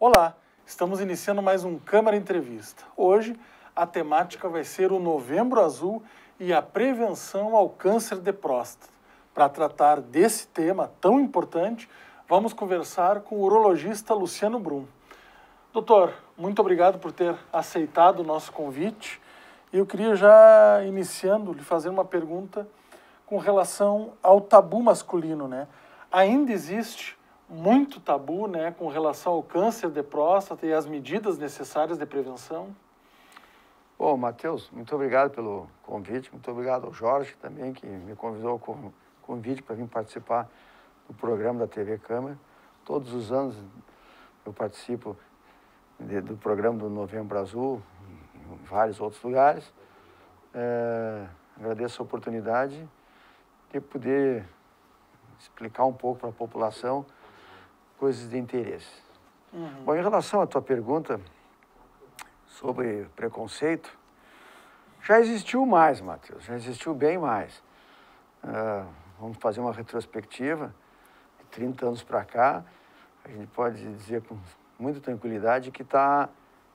Olá, estamos iniciando mais um Câmara Entrevista. Hoje a temática vai ser o Novembro Azul e a prevenção ao câncer de próstata. Para tratar desse tema tão importante, vamos conversar com o urologista Luciano Brum. Doutor, muito obrigado por ter aceitado o nosso convite. Eu queria já iniciando lhe fazer uma pergunta com relação ao tabu masculino, né? Ainda existe muito tabu né, com relação ao câncer de próstata e as medidas necessárias de prevenção? Bom, Matheus, muito obrigado pelo convite, muito obrigado ao Jorge também, que me convidou com convite para vir participar do programa da TV Câmara. Todos os anos eu participo de, do programa do Novembro Azul, em vários outros lugares. É, agradeço a oportunidade de poder explicar um pouco para a população coisas de interesse. Uhum. Bom, em relação à tua pergunta sobre preconceito, já existiu mais, Matheus, já existiu bem mais. Uh, vamos fazer uma retrospectiva de 30 anos para cá, a gente pode dizer com muita tranquilidade que está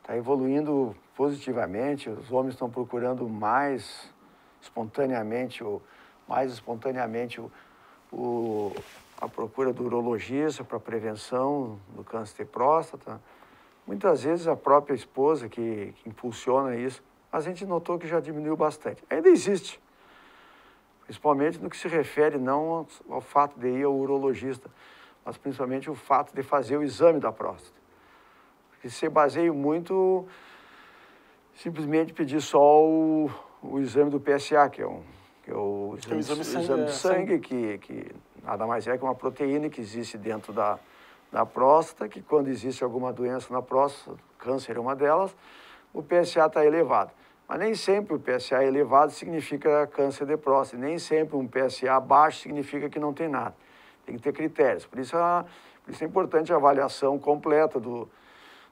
tá evoluindo positivamente, os homens estão procurando mais espontaneamente, ou mais espontaneamente o, o a procura do urologista para prevenção do câncer de próstata. Muitas vezes a própria esposa que, que impulsiona isso, mas a gente notou que já diminuiu bastante. Ainda existe, principalmente no que se refere não ao, fato de ir ao urologista, mas principalmente o fato de fazer o exame da próstata. Porque se baseia muito simplesmente pedir só o, o exame do PSA, que é, um, que é o exame, é exame, de é, sangue, que, que Nada mais é que uma proteína que existe dentro da, da próstata, que quando existe alguma doença na próstata, câncer é uma delas, o PSA está elevado. Mas nem sempre o PSA elevado significa câncer de próstata, nem sempre um PSA baixo significa que não tem nada. Tem que ter critérios. Por isso, a, por isso é importante a avaliação completa do,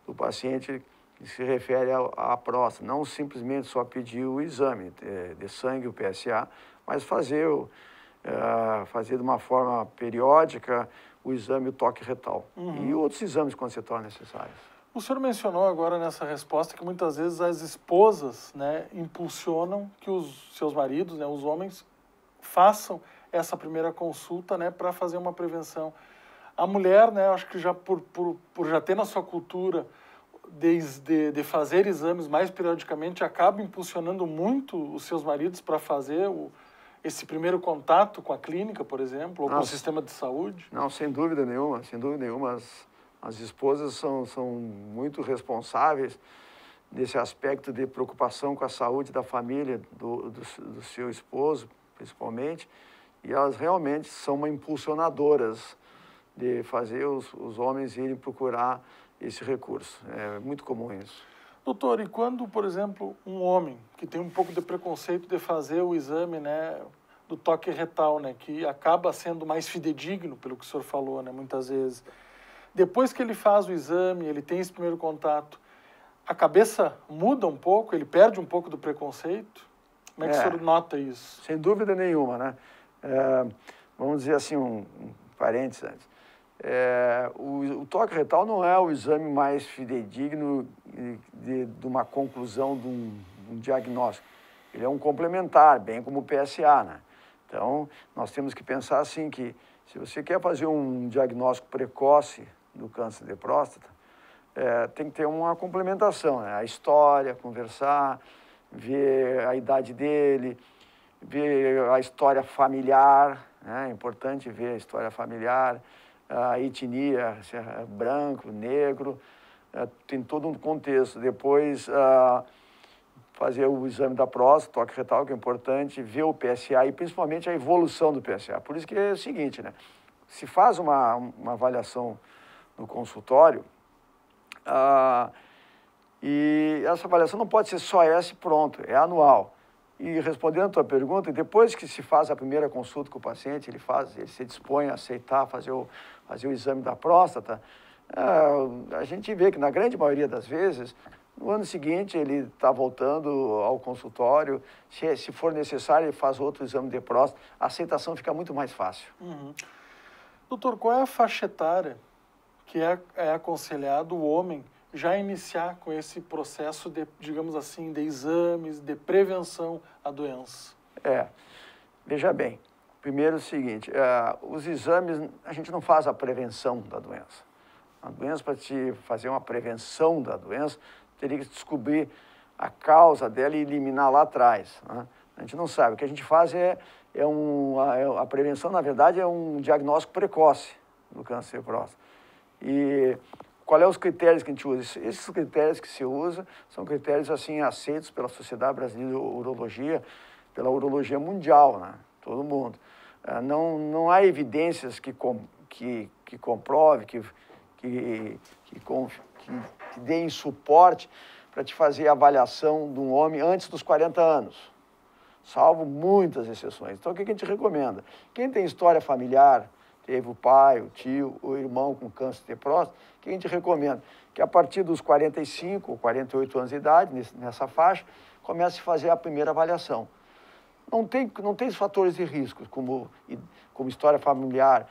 do paciente que se refere à, próstata. Não simplesmente só pedir o exame de, de sangue, o PSA, mas fazer o, é, fazer de uma forma periódica o exame o toque retal uhum. e outros exames quando se tornam necessários. O senhor mencionou agora nessa resposta que muitas vezes as esposas né, impulsionam que os seus maridos, né, os homens, façam essa primeira consulta né, para fazer uma prevenção. A mulher, né, acho que já por, por, por já ter na sua cultura de, de, de fazer exames mais periodicamente, acaba impulsionando muito os seus maridos para fazer o, esse primeiro contato com a clínica, por exemplo, ou Nossa. com o sistema de saúde? Não, sem dúvida nenhuma, sem dúvida nenhuma. As, as esposas são, são muito responsáveis nesse aspecto de preocupação com a saúde da família, do, do, do seu esposo, principalmente, e elas realmente são uma impulsionadoras de fazer os, os homens irem procurar esse recurso. É muito comum isso. Doutor, e quando, por exemplo, um homem que tem um pouco de preconceito de fazer o exame né, do toque retal, né, que acaba sendo mais fidedigno, pelo que o senhor falou, né, muitas vezes, depois que ele faz o exame, ele tem esse primeiro contato, a cabeça muda um pouco, ele perde um pouco do preconceito? Como é que é, o senhor nota isso? Sem dúvida nenhuma, né? É, vamos dizer assim, um, um parênteses antes. É, o, o, toque retal não é o exame mais fidedigno de, de, de uma conclusão de um, de um, diagnóstico. Ele é um complementar, bem como o PSA, né? Então, nós temos que pensar assim que se você quer fazer um diagnóstico precoce do câncer de próstata, é, tem que ter uma complementação, né? A história, conversar, ver a idade dele, ver a história familiar, né? É importante ver a história familiar, a etnia, é branco, negro, é, tem todo um contexto. Depois, fazer o exame da próstata, toque retal, que é importante, ver o PSA e principalmente a evolução do PSA. Por isso que é o seguinte, né? Se faz uma, uma avaliação no consultório, e essa avaliação não pode ser só essa e pronto, é anual. E respondendo a tua pergunta, depois que se faz a primeira consulta com o paciente, ele faz, ele se dispõe a aceitar fazer o, fazer o exame da próstata, é, a gente vê que na grande maioria das vezes, no ano seguinte ele está voltando ao consultório, se, se for necessário ele faz outro exame de próstata, a aceitação fica muito mais fácil. Uhum. Doutor, qual é a faixa etária que é, é aconselhado o homem já iniciar com esse processo de, digamos assim, de exames, de prevenção à doença? É, veja bem, primeiro é o seguinte, uh, os exames, a gente não faz a prevenção da doença. A doença, para te fazer uma prevenção da doença, teria que descobrir a causa dela e eliminar lá atrás. Né? A gente não sabe. O que a gente faz é, é um, a, é, a prevenção, na verdade, é um diagnóstico precoce do câncer de próstata. E qual é os critérios que a gente usa? Esses critérios que se usa são critérios assim aceitos pela Sociedade Brasileira de Urologia, pela urologia mundial, né? Todo mundo. É, não, não há evidências que, com, que, que comprove, que, que, que, que, que deem suporte para te fazer a avaliação de um homem antes dos 40 anos, salvo muitas exceções. Então, o que a gente recomenda? Quem tem história familiar, teve o pai, o tio, o irmão com câncer de próstata, que a gente recomenda que a partir dos 45 ou 48 anos de idade, nessa faixa, comece a fazer a primeira avaliação. Não tem, não tem fatores de risco, como, como história familiar,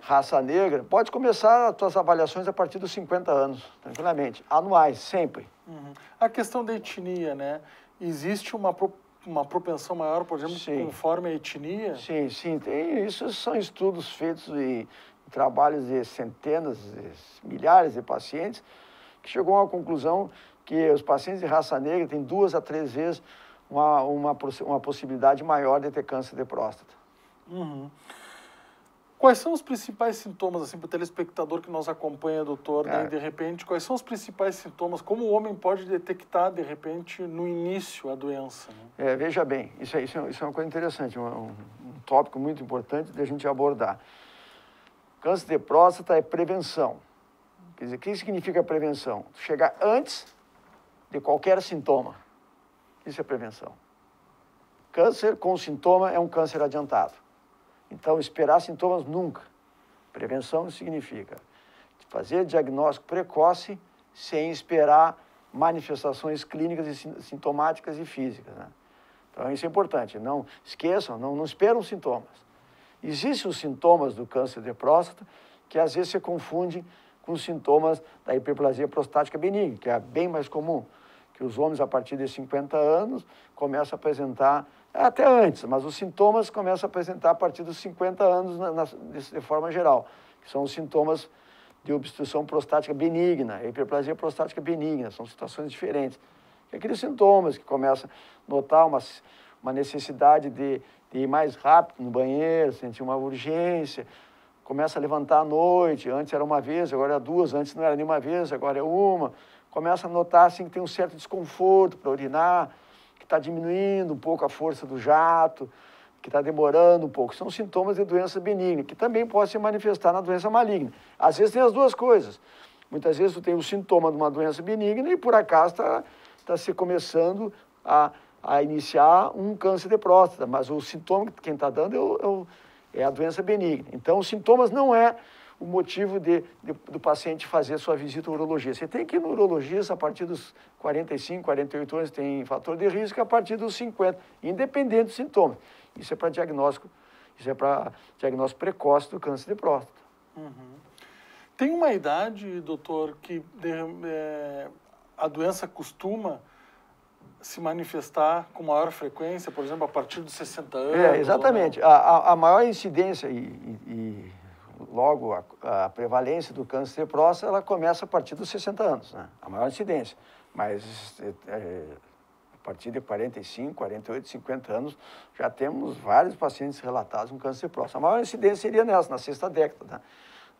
raça negra. Pode começar as suas avaliações a partir dos 50 anos, tranquilamente, anuais, sempre. Uhum. A questão da etnia, né? Existe uma uma propensão maior, por exemplo, sim. conforme a etnia? Sim, sim. Tem, isso são estudos feitos em trabalhos de centenas, de milhares de pacientes, que chegou à conclusão que os pacientes de raça negra têm duas a três vezes uma, uma, uma possibilidade maior de ter câncer de próstata. Uhum. Quais são os principais sintomas, assim, para o telespectador que nos acompanha, doutor, de repente, quais são os principais sintomas? Como o homem pode detectar, de repente, no início a doença? Né? É, veja bem, isso é, isso, é, isso é uma coisa interessante, um, um, um tópico muito importante da gente abordar. Câncer de próstata é prevenção. Quer dizer, o que significa prevenção? Chegar antes de qualquer sintoma. Isso é prevenção. Câncer com sintoma é um câncer adiantado. Então, esperar sintomas nunca. Prevenção significa fazer diagnóstico precoce sem esperar manifestações clínicas e sintomáticas e físicas. Né? Então, isso é importante. Não esqueçam, não, não esperam sintomas. Existem os sintomas do câncer de próstata que às vezes se confundem com os sintomas da hiperplasia prostática benigna, que é bem mais comum, que os homens a partir de 50 anos começam a apresentar até antes, mas os sintomas começam a apresentar a partir dos 50 anos na, na, de, forma geral, que são os sintomas de obstrução prostática benigna, hiperplasia prostática benigna, são situações diferentes. E aqueles sintomas que começam a notar uma, uma necessidade de, de ir mais rápido no banheiro, sentir uma urgência, começa a levantar à noite, antes era uma vez, agora é duas, antes não era nenhuma vez, agora é uma, começa a notar assim que tem um certo desconforto para urinar, está diminuindo um pouco a força do jato, que está demorando um pouco. São sintomas de doença benigna, que também pode se manifestar na doença maligna. Às vezes tem as duas coisas. Muitas vezes tu tem o sintoma de uma doença benigna e por acaso está tá se começando a, a iniciar um câncer de próstata, mas o sintoma que quem está dando é, o, é, é a doença benigna. Então, os sintomas não é o motivo de, de, do paciente fazer sua visita ao urologista. Você tem que ir no urologista a partir dos 45, 48 anos, tem fator de risco, a partir dos 50, independente dos sintomas. Isso é para diagnóstico, isso é para diagnóstico precoce do câncer de próstata. Uhum. Tem uma idade, doutor, que de, é, a doença costuma se manifestar com maior frequência, por exemplo, a partir dos 60 anos? É, exatamente. A, a, maior incidência e, e, logo a, a, prevalência do câncer de próstata ela começa a partir dos 60 anos, né? a maior incidência. Mas é, é a partir de 45, 48, 50 anos já temos vários pacientes relatados com câncer de próstata. A maior incidência seria nessa, na sexta década, né?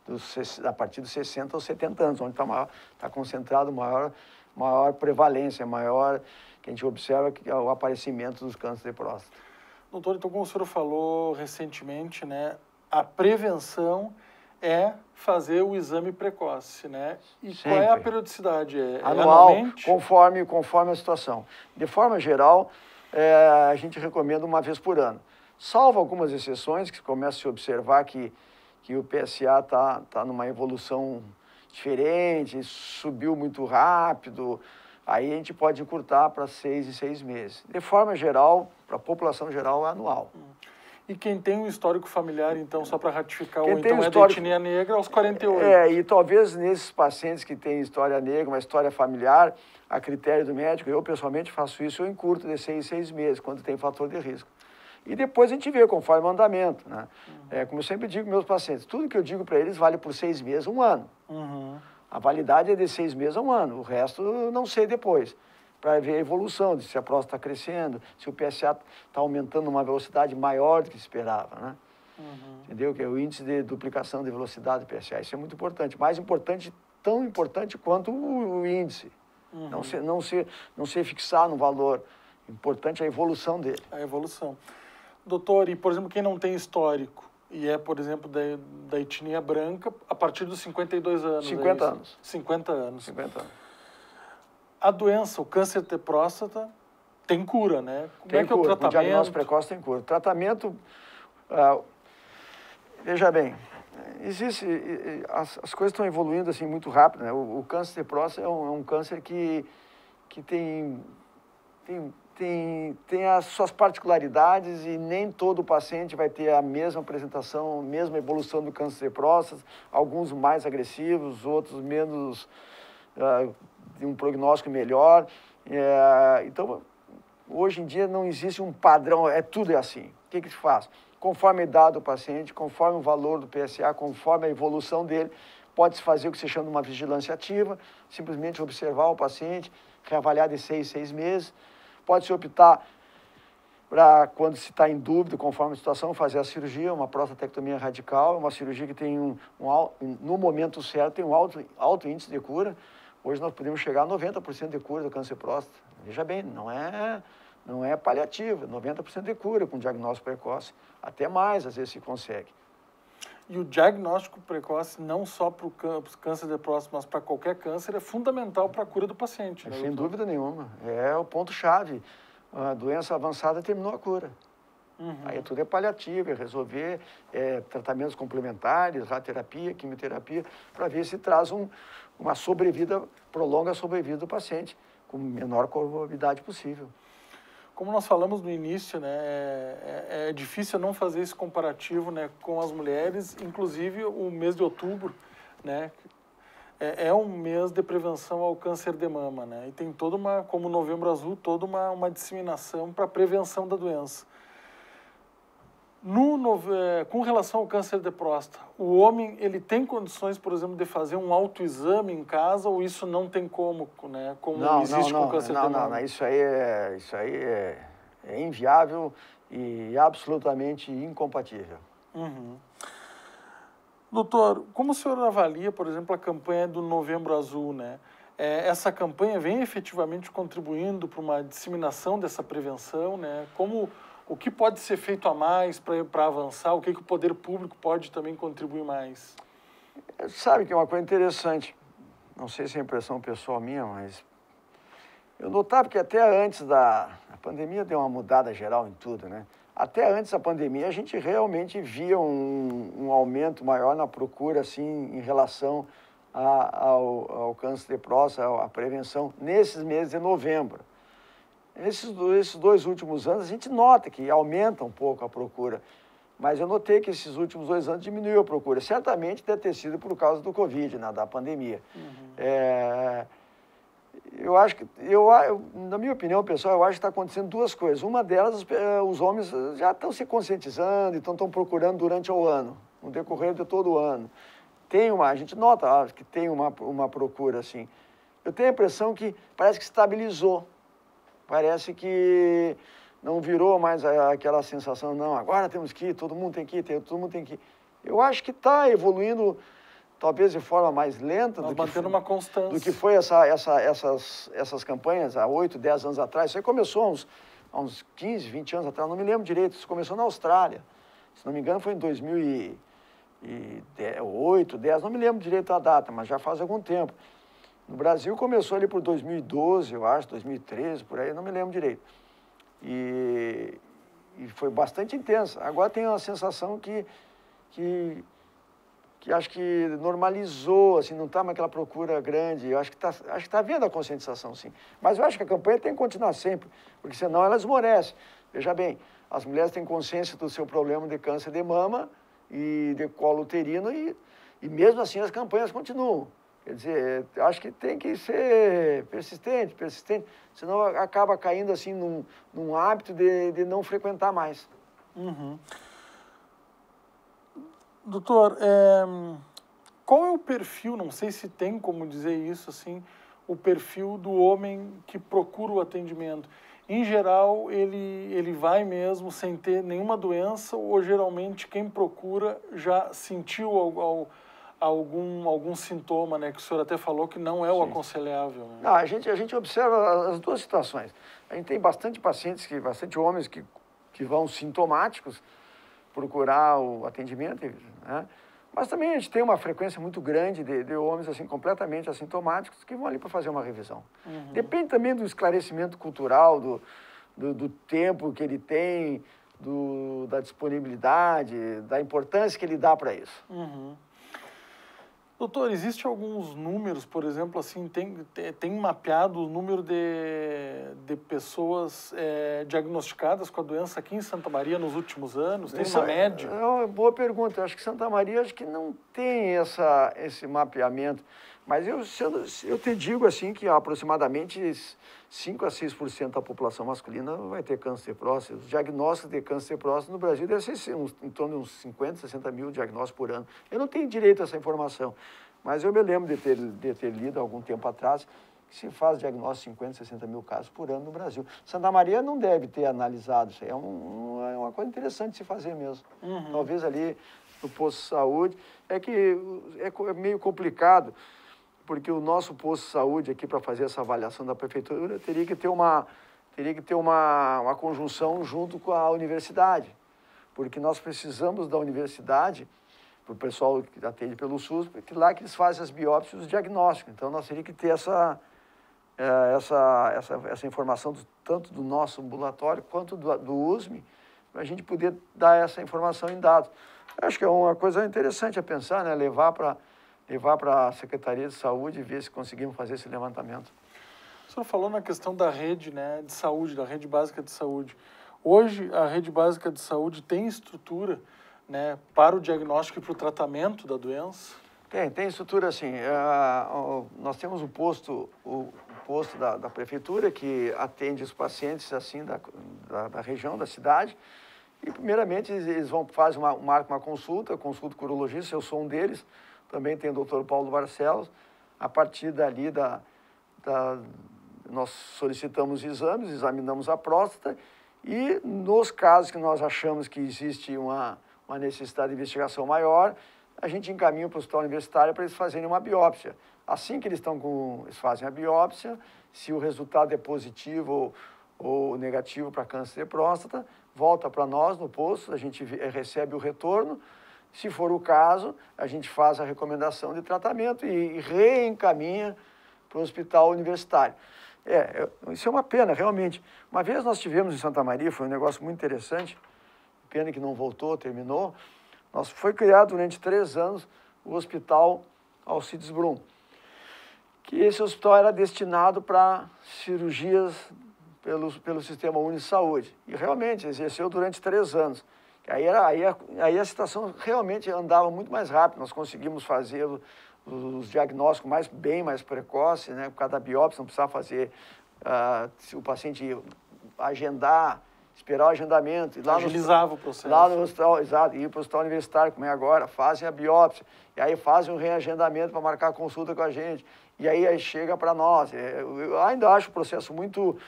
Dos, a partir dos 60 aos 70 anos, onde está tá concentrado maior, maior prevalência, maior que a gente observa que é o aparecimento dos cânceres de próstata. Doutor, então como o senhor falou recentemente, né, a prevenção é fazer o exame precoce, né? E Sempre. qual é a periodicidade? É, Anual, é conforme, conforme a situação. De forma geral, é, a gente recomenda uma vez por ano. Salvo algumas exceções que começa a se observar que, que o PSA está tá numa evolução diferente, subiu muito rápido, aí a gente pode encurtar para seis e seis meses. De forma geral, para a população geral, é anual. Hum. E quem tem um histórico familiar, então, só para ratificar, quem ou então um é histórico... da etnia negra, aos 48. É, e talvez nesses pacientes que têm história negra, uma história familiar, a critério do médico, eu pessoalmente faço isso, eu encurto de seis, seis meses, quando tem fator de risco. E depois a gente vê conforme o andamento. Né? Uhum. É, como eu sempre digo meus pacientes, tudo que eu digo para eles vale por seis meses, um ano. Uhum. A validade é de seis meses a um ano, o resto não sei depois para ver a evolução, de se a próstata está crescendo, se o PSA está aumentando uma velocidade maior do que se esperava, né? Uhum. Entendeu? Que é o índice de duplicação de velocidade do PSA. Isso é muito importante. Mais importante, tão importante quanto o, o índice. Uhum. Não, se, não, se, não se fixar no valor. Importante é a evolução dele. A evolução. Doutor, e por exemplo, quem não tem histórico e é, por exemplo, da, da etnia branca, a partir dos 52 anos. 50 é anos. 50 anos. 50 anos a doença, o câncer de próstata, tem cura, né? Como tem é que cura. é o tratamento? O diagnóstico precoce tem cura. O tratamento, ah, veja bem, existe, as, as, coisas estão evoluindo assim muito rápido, né? O, o câncer de próstata é um, é um, câncer que, que tem, tem, tem, tem as suas particularidades e nem todo paciente vai ter a mesma apresentação, a mesma evolução do câncer de próstata, alguns mais agressivos, outros menos... De um prognóstico melhor. É, então, hoje em dia não existe um padrão, é tudo é assim. O que, que se faz? Conforme a idade do paciente, conforme o valor do PSA, conforme a evolução dele, pode-se fazer o que se chama uma vigilância ativa, simplesmente observar o paciente, reavaliar de seis, seis meses. Pode-se optar para, quando se está em dúvida, conforme a situação, fazer a cirurgia, uma prostatectomia radical, uma cirurgia que tem um, um no momento certo, tem um alto, alto índice de cura. Hoje nós podemos chegar a 90% de cura do câncer de próstata. Veja bem, não é, não é paliativo, 90% de cura com diagnóstico precoce. Até mais, às vezes, se consegue. E o diagnóstico precoce, não só para o câncer de próstata, mas para qualquer câncer, é fundamental para a cura do paciente. Né, Sem doutor? dúvida nenhuma. É o ponto-chave. A doença avançada terminou a cura. Uhum. Aí tudo é paliativo, é resolver é, tratamentos complementares, radioterapia, quimioterapia, para ver se traz um, uma sobrevida, prolonga a sobrevida do paciente com menor comorbidade possível. Como nós falamos no início, né, é, é, é, difícil não fazer esse comparativo né, com as mulheres, inclusive o mês de outubro, né, é, é, um mês de prevenção ao câncer de mama, né, e tem toda uma, como Novembro Azul, toda uma, uma disseminação para a prevenção da doença. No, no, é, com relação ao câncer de próstata, o homem ele tem condições, por exemplo, de fazer um autoexame em casa ou isso não tem como, né? Como não, existe não, com o câncer não, de mama? Não, não, isso aí é, isso aí é, é inviável e absolutamente incompatível. Uhum. Doutor, como o senhor avalia, por exemplo, a campanha do Novembro Azul, né? É, essa campanha vem efetivamente contribuindo para uma disseminação dessa prevenção, né? Como o que pode ser feito a mais para avançar? O que, que o poder público pode também contribuir mais? Sabe que é uma coisa interessante. Não sei se é impressão pessoal minha, mas eu notava que até antes da a pandemia deu uma mudada geral em tudo, né? Até antes da pandemia a gente realmente via um, um aumento maior na procura, assim, em relação a, ao, ao câncer de próstata, à prevenção, nesses meses de novembro. Nesses dois, dois últimos anos, a gente nota que aumenta um pouco a procura. Mas eu notei que esses últimos dois anos diminuiu a procura. Certamente deve ter sido por causa do Covid, né, da pandemia. Uhum. É, eu acho que, eu, eu, na minha opinião, pessoal, eu acho que está acontecendo duas coisas. Uma delas, os homens já estão se conscientizando e estão procurando durante o ano, no decorrer de todo o ano. Tem uma, a gente nota que tem uma, uma procura assim. Eu tenho a impressão que parece que estabilizou parece que não virou mais aquela sensação, não, agora temos que ir, todo mundo tem que ir, todo mundo tem que ir. Eu acho que está evoluindo, talvez de forma mais lenta Nós do que, foi, uma constância. do que foi essa, essa, essas, essas campanhas há 8, 10 anos atrás. Isso aí começou há uns, há uns 15, 20 anos atrás, não me lembro direito, isso começou na Austrália. Se não me engano, foi em 2008, 10, não me lembro direito a data, mas já faz algum tempo. No Brasil começou ali por 2012, eu acho, 2013, por aí, não me lembro direito. E, e foi bastante intensa. Agora tem uma sensação que, que, que acho que normalizou, assim, não está mais aquela procura grande. Eu acho que está tá vendo a conscientização, sim. Mas eu acho que a campanha tem que continuar sempre, porque senão ela esmorece. Veja bem, as mulheres têm consciência do seu problema de câncer de mama e de colo uterino e, e mesmo assim as campanhas continuam. Quer dizer, acho que tem que ser persistente, persistente, senão acaba caindo assim num, num hábito de, de não frequentar mais. Uhum. Doutor, é, qual é o perfil, não sei se tem como dizer isso assim, o perfil do homem que procura o atendimento? Em geral, ele, ele vai mesmo sem ter nenhuma doença ou geralmente quem procura já sentiu algum, algum sintoma, né? Que o senhor até falou que não é o Sim. aconselhável. Né? Não, a, gente, a gente observa as duas situações. A gente tem bastante pacientes, que, bastante homens que, que vão sintomáticos procurar o atendimento, né? Mas também a gente tem uma frequência muito grande de, de homens assim completamente assintomáticos que vão ali para fazer uma revisão. Uhum. Depende também do esclarecimento cultural, do, do, do tempo que ele tem, do, da disponibilidade, da importância que ele dá para isso. Uhum. Doutor, existe alguns números, por exemplo, assim, tem, tem mapeado o número de, de pessoas é, diagnosticadas com a doença aqui em Santa Maria nos últimos anos? Tem Isso uma é, média? É uma boa pergunta. Eu acho que Santa Maria acho que não tem essa, esse mapeamento. Mas eu, eu te digo assim que aproximadamente 5 a 6% da população masculina vai ter câncer de próstata. Os diagnósticos de câncer de próstata no Brasil deve ser uns, em torno de uns 50, 60 mil diagnósticos por ano. Eu não tenho direito a essa informação, mas eu me lembro de ter, de ter lido algum tempo atrás que se faz diagnóstico de 50, 60 mil casos por ano no Brasil. Santa Maria não deve ter analisado isso. É, um, é uma coisa interessante de se fazer mesmo. Uhum. Talvez ali no posto de saúde. É que é, é meio complicado porque o nosso posto de saúde aqui para fazer essa avaliação da prefeitura teria que ter uma teria que ter uma, uma conjunção junto com a universidade, porque nós precisamos da universidade para o pessoal que atende pelo SUS, porque lá que eles fazem as biópsias os diagnósticos. Então nós teríamos que ter essa é, essa, essa, essa informação do, tanto do nosso ambulatório quanto do, do USME, para a gente poder dar essa informação em dados. Eu acho que é uma coisa interessante a pensar, né? levar para levar para a Secretaria de Saúde e ver se conseguimos fazer esse levantamento. O senhor falou na questão da rede né, de saúde, da rede básica de saúde. Hoje, a rede básica de saúde tem estrutura né, para o diagnóstico e para o tratamento da doença? Tem, tem estrutura assim. Uh, nós temos um posto, o posto da, da, prefeitura que atende os pacientes assim da, da, da região, da cidade. E primeiramente eles vão fazer uma, marcam uma consulta, consulta com o urologista, eu sou um deles também tem o doutor Paulo Barcelos. A partir dali, da, da, nós solicitamos exames, examinamos a próstata e nos casos que nós achamos que existe uma, uma necessidade de investigação maior, a gente encaminha para o hospital universitário para eles fazerem uma biópsia. Assim que eles estão com, eles fazem a biópsia, se o resultado é positivo ou, ou negativo para câncer de próstata, volta para nós no posto, a gente recebe o retorno, se for o caso, a gente faz a recomendação de tratamento e, reencaminha para o hospital universitário. É, isso é uma pena, realmente. Uma vez nós tivemos em Santa Maria, foi um negócio muito interessante, pena que não voltou, terminou. Nós foi criado durante três anos o Hospital Alcides Brum, que esse hospital era destinado para cirurgias pelo, pelo Sistema Único de Saúde. E realmente exerceu durante três anos. Aí, era, aí, a, aí a situação realmente andava muito mais rápido, nós conseguimos fazer os, os diagnósticos mais, bem mais precoces, né? por causa da biópsia, não precisava fazer uh, se o paciente agendar, esperar o agendamento. E lá Agilizava no, o processo. Lá no hospital, exato, ir para o hospital universitário, como é agora, fazem a biópsia, e aí fazem um reagendamento para marcar a consulta com a gente, e aí, aí chega para nós. É, eu ainda acho o processo muito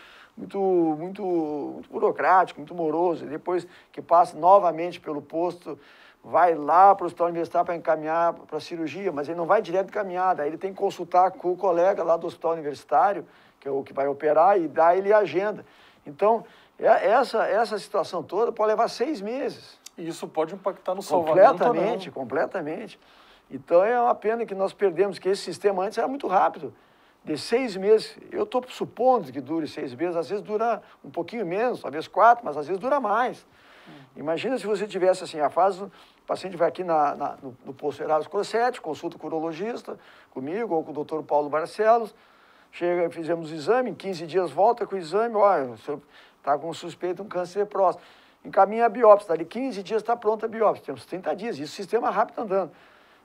muito, muito, muito burocrático, muito moroso. E depois que passa novamente pelo posto, vai lá para o hospital universitário para encaminhar para a cirurgia, mas ele não vai direto encaminhado, aí ele tem que consultar com o colega lá do hospital universitário, que é o que vai operar, e dá ele a agenda. Então, é, essa, essa situação toda pode levar seis meses. E isso pode impactar no salvamento Completamente, completamente. Então, é uma pena que nós perdemos, que esse sistema antes era muito rápido de seis meses, eu estou supondo que dure seis meses, às vezes dura um pouquinho menos, talvez quatro, mas às vezes dura mais. Imagina se você tivesse assim, a fase, o paciente vai aqui na, na, no, no posto Erasmus Crossetti, consulta com o urologista, comigo ou com o doutor Paulo Barcelos, chega, fizemos o exame, em 15 dias volta com o exame, olha, o senhor está com suspeito um câncer de próstata. encaminha a biópsia, dali 15 dias está pronta a biópsia, temos 30 dias, isso sistema rápido andando.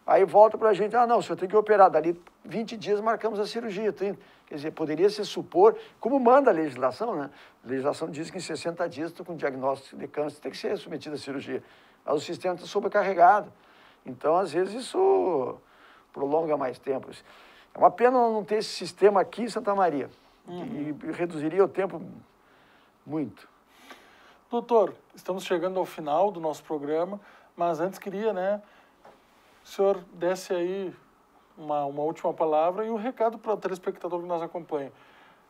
Aí volta para a gente, ah, não, o senhor tem que operar, dali 20 dias marcamos a cirurgia. 30. Quer dizer, poderia se supor, como manda a legislação, né? A legislação diz que em 60 dias, tu, com diagnóstico de câncer, tem que ser submetido à cirurgia. Mas o sistema está sobrecarregado. Então, às vezes, isso prolonga mais tempo. É uma pena não ter esse sistema aqui em Santa Maria. Uhum. E reduziria o tempo muito. Doutor, estamos chegando ao final do nosso programa, mas antes queria, né, o senhor desse aí uma, uma última palavra e um recado para o telespectador que nos acompanha.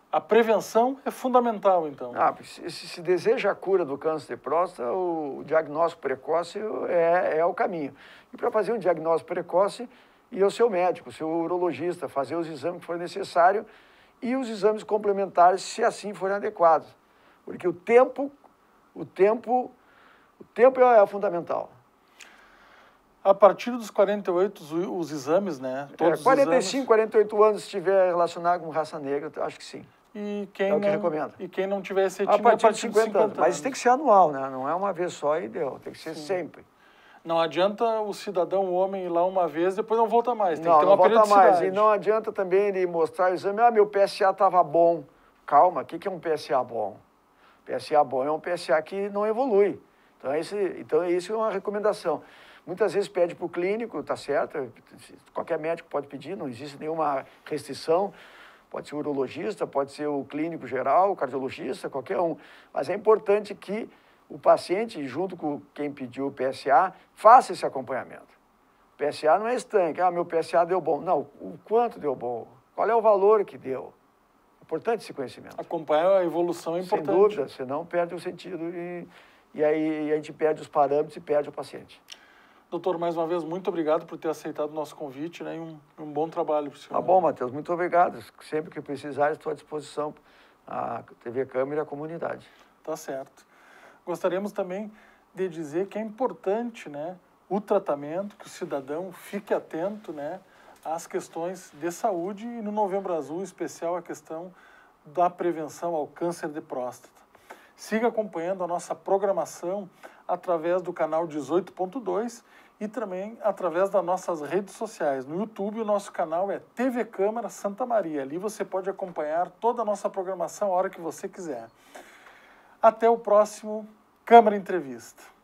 A prevenção é fundamental, então. Ah, se, se, deseja a cura do câncer de próstata, o diagnóstico precoce é, é o caminho. E para fazer um diagnóstico precoce, ir ao seu médico, seu urologista, fazer os exames que for necessário e os exames complementares, se assim forem adequados. Porque o tempo, o tempo, o tempo é, é fundamental. A partir dos 48, os, os exames, né? É, Todos é, 45, exames... 48 anos, se estiver relacionado com raça negra, acho que sim. E quem é o que não. E quem não tiver esse a partir, de 50, 50 anos. Mas tem que ser anual, né? Não é uma vez só e deu. Tem que ser sim. sempre. Não adianta o cidadão, o homem, ir lá uma vez, depois não volta mais. Tem não, que ter uma não volta mais. E não adianta também ele mostrar o exame, ah, meu PSA estava bom. Calma, o que, que é um PSA bom? PSA bom é um PSA que não evolui. Então, esse, então isso é uma recomendação. Muitas vezes pede para o clínico, tá certo, qualquer médico pode pedir, não existe nenhuma restrição. Pode ser o urologista, pode ser o clínico geral, o cardiologista, qualquer um. Mas é importante que o paciente, junto com quem pediu o PSA, faça esse acompanhamento. O PSA não é estanque, ah, meu PSA deu bom. Não, o quanto deu bom, qual é o valor que deu. Importante esse conhecimento. Acompanhar a evolução é importante. Sem dúvida, senão perde o sentido e, e aí a gente perde os parâmetros e perde o paciente. Doutor, mais uma vez, muito obrigado por ter aceitado o nosso convite né, e um, um bom trabalho para o senhor. Tá bom, Matheus, muito obrigado. Sempre que precisar, estou à disposição, a TV Câmara e a comunidade. Tá certo. Gostaríamos também de dizer que é importante né, o tratamento, que o cidadão fique atento né, às questões de saúde e no Novembro Azul, em especial a questão da prevenção ao câncer de próstata. Siga acompanhando a nossa programação através do canal 18.2 e também através das nossas redes sociais. No YouTube, o nosso canal é TV Câmara Santa Maria. Ali você pode acompanhar toda a nossa programação a hora que você quiser. Até o próximo Câmara Entrevista.